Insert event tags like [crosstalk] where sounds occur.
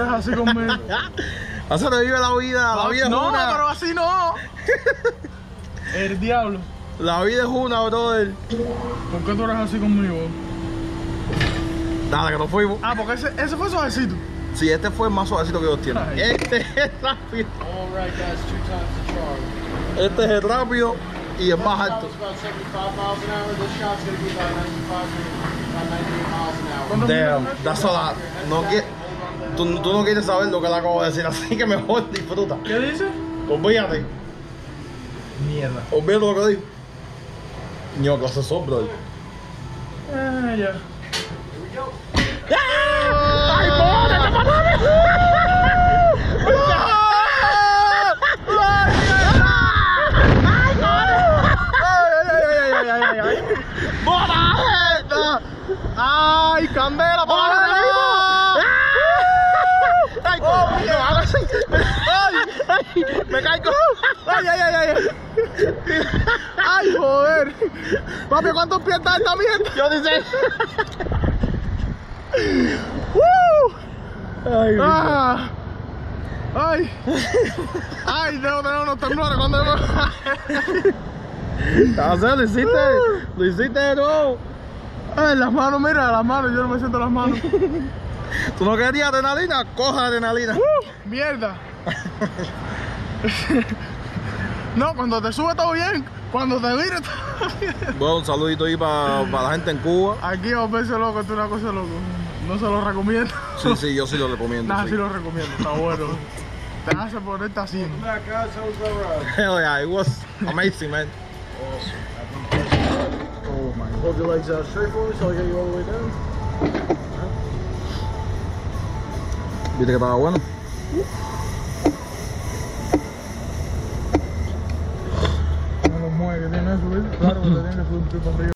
eres así conmigo? [laughs] Así te vive la vida, la vida es no, una. pero así no. [laughs] El diablo. La vida es una, brother. ¿Por qué tú eres así conmigo? Dale, que nos fuimos. Ah, porque ese, ese fue suavecito. Sí, este fue el más suavecito que ellos tienen. Ay. Este es rápido. All right, guys, two times the charge. Este es el rápido y el más alto. was about 75 miles an hour. This shot's gonna be about 95 to about 98 miles an hour. ¿Cuántos Damn, that's a lot. No qui- tú, tú no quieres saber lo que le acabo de decir, así que mejor disfruta. ¿Qué dice? Olvídate. Mierda. Olvídate lo que digo. Ño, clase son, brother. Ah, ya. ¡Ay, módete, ¡Ay, candela! ¡Para ¡Ay, no hagas así! ¡Ay! ¡Me caigo! ¡Ay, ay, ay, ay! ¡Ay, joder! Papi, ¿cuántos pies está esta mierda? Yo dice. ¡Uh! Ay, ¡Ah! ¡Ay! ¡Ay, debo tener unos temblores cuando yo... Hacer, lo hiciste. Lo hiciste de nuevo. ¡Ay, las manos, mira, las manos! Yo no me siento las manos. ¿Tú no querías adrenalina? Coja adrenalina. ¡Uh! ¡Mierda! [laughs] No, cuando te sube todo bien, cuando te mire todo bien. Bueno, un saludito ahí para la gente en Cuba. Aquí a volverse loco, esto es una cosa loco. No se lo recomiendo. Sí, sí, yo sí lo recomiendo. Nada, sí. sí lo recomiendo, está bueno. Te así. How was that ride? Hell yeah, it was amazing, man. Oh my. Hold your legs out straight for me so I get you all the way down. ¿Viste que estaba bueno? Mm.